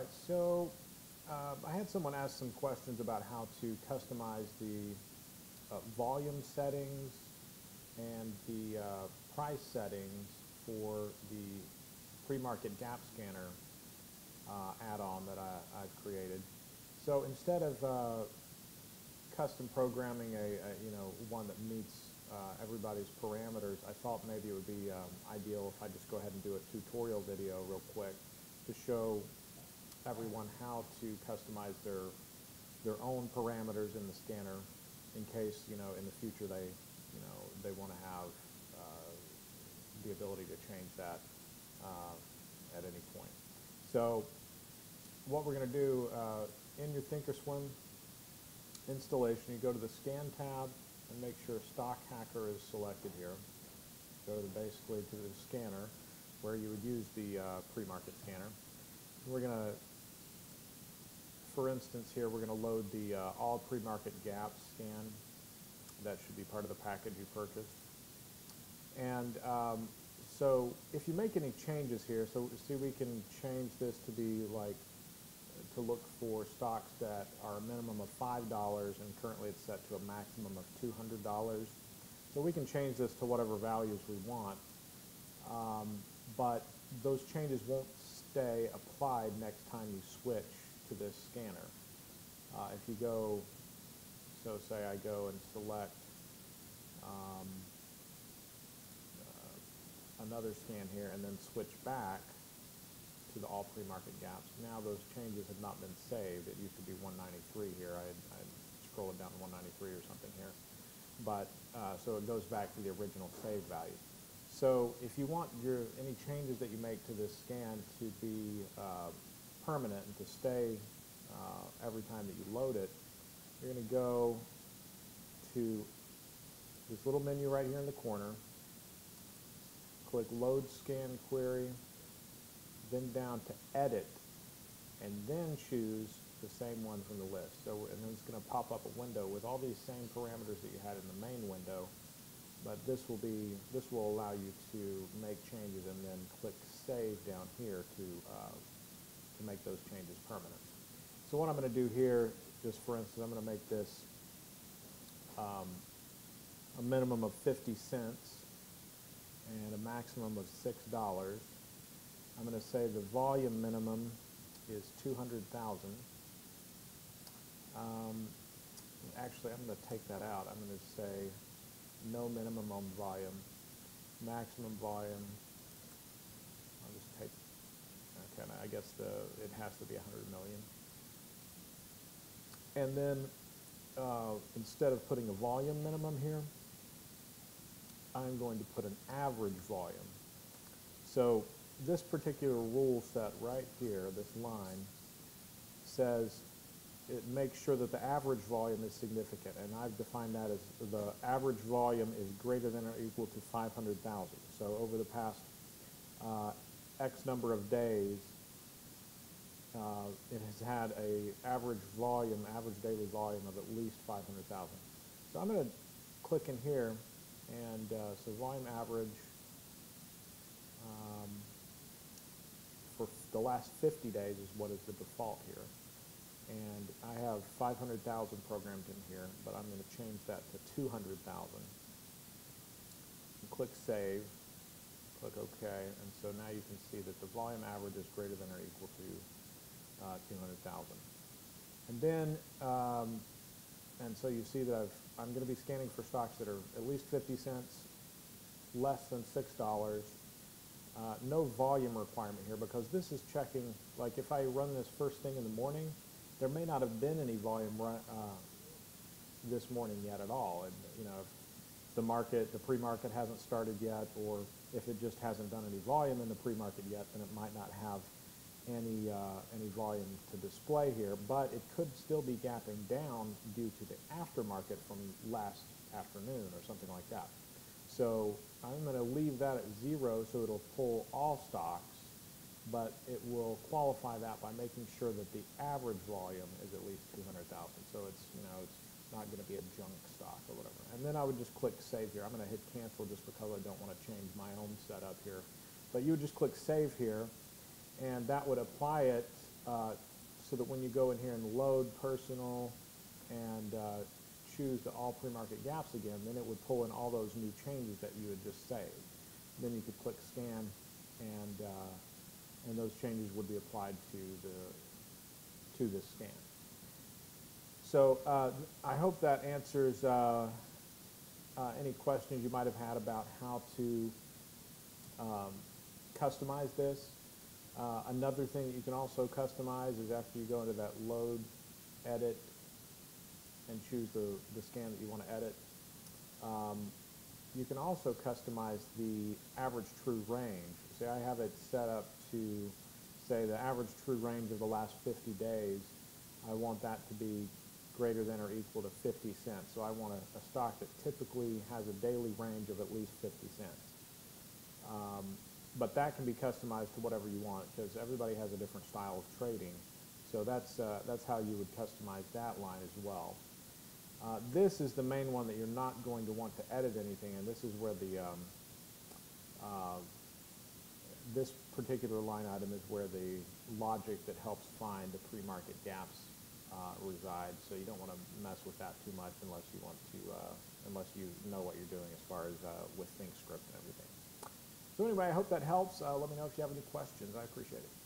right, so uh, I had someone ask some questions about how to customize the uh, volume settings and the uh, price settings for the pre-market gap scanner uh, add-on that I, I've created. So instead of uh, custom programming a, a, you know one that meets uh, everybody's parameters, I thought maybe it would be um, ideal if I just go ahead and do a tutorial video real quick to show everyone how to customize their their own parameters in the scanner in case you know in the future they you know they want to have uh, the ability to change that uh, at any point. So what we're going to do uh, in your Thinkorswim installation, you go to the Scan tab and make sure Stock Hacker is selected here. Go to basically to the scanner where you would use the uh, pre-market scanner. We're going to for instance here, we're going to load the uh, all pre-market gap scan. That should be part of the package you purchased. And um, so if you make any changes here, so see we can change this to be like, to look for stocks that are a minimum of $5 and currently it's set to a maximum of $200. So we can change this to whatever values we want. Um, but those changes won't stay applied next time you switch to this scanner. Uh, if you go, so say I go and select um, uh, another scan here and then switch back to the all pre-market gaps. Now those changes have not been saved. It used to be 193 here. I, I scroll it down to 193 or something here. But uh, so it goes back to the original save value. So if you want your any changes that you make to this scan to be uh, permanent and to stay uh, every time that you load it, you're going to go to this little menu right here in the corner, click Load Scan Query, then down to Edit, and then choose the same one from the list. So, and then it's going to pop up a window with all these same parameters that you had in the main window, but this will be, this will allow you to make changes and then click Save down here to uh, to make those changes permanent. So what I'm going to do here, just for instance, I'm going to make this um, a minimum of 50 cents and a maximum of $6. I'm going to say the volume minimum is 200,000. Um, actually, I'm going to take that out. I'm going to say no minimum on volume, maximum volume kind of, I guess the, it has to be 100 million. And then uh, instead of putting a volume minimum here, I'm going to put an average volume. So this particular rule set right here, this line, says it makes sure that the average volume is significant, and I've defined that as the average volume is greater than or equal to 500,000. So over the past uh, X number of days, uh, it has had a average volume, average daily volume of at least 500,000. So I'm going to click in here, and uh, so volume average um, for the last 50 days is what is the default here. And I have 500,000 programmed in here, but I'm going to change that to 200,000. Click Save click OK, and so now you can see that the volume average is greater than or equal to uh, 200,000. And then, um, and so you see that I've, I'm going to be scanning for stocks that are at least 50 cents, less than $6. Uh, no volume requirement here because this is checking, like if I run this first thing in the morning, there may not have been any volume run, uh, this morning yet at all. And, you know, if the market, the pre-market hasn't started yet, or if it just hasn't done any volume in the pre-market yet, then it might not have any, uh, any volume to display here, but it could still be gapping down due to the aftermarket from last afternoon or something like that. So I'm going to leave that at zero so it'll pull all stocks, but it will qualify that by making sure that the average volume is at least 200,000. So it's, you know, it's not going to be a junk stock or whatever. And then I would just click save here. I'm going to hit cancel just because I don't want to change my own setup here. But you would just click save here and that would apply it uh, so that when you go in here and load personal and uh, choose the all pre-market gaps again, then it would pull in all those new changes that you had just saved. Then you could click scan and, uh, and those changes would be applied to the, to this scan. So uh, I hope that answers uh, uh, any questions you might have had about how to um, customize this. Uh, another thing that you can also customize is after you go into that load, edit, and choose the, the scan that you want to edit, um, you can also customize the average true range. See, I have it set up to say the average true range of the last 50 days. I want that to be greater than or equal to 50 cents. So I want a, a stock that typically has a daily range of at least 50 cents. Um, but that can be customized to whatever you want because everybody has a different style of trading. So that's, uh, that's how you would customize that line as well. Uh, this is the main one that you're not going to want to edit anything, and this is where the um, uh, this particular line item is where the logic that helps find the pre-market gaps uh, reside. So you don't want to mess with that too much unless you want to, uh, unless you know what you're doing as far as uh, with ThinkScript and everything. So anyway, I hope that helps. Uh, let me know if you have any questions. I appreciate it.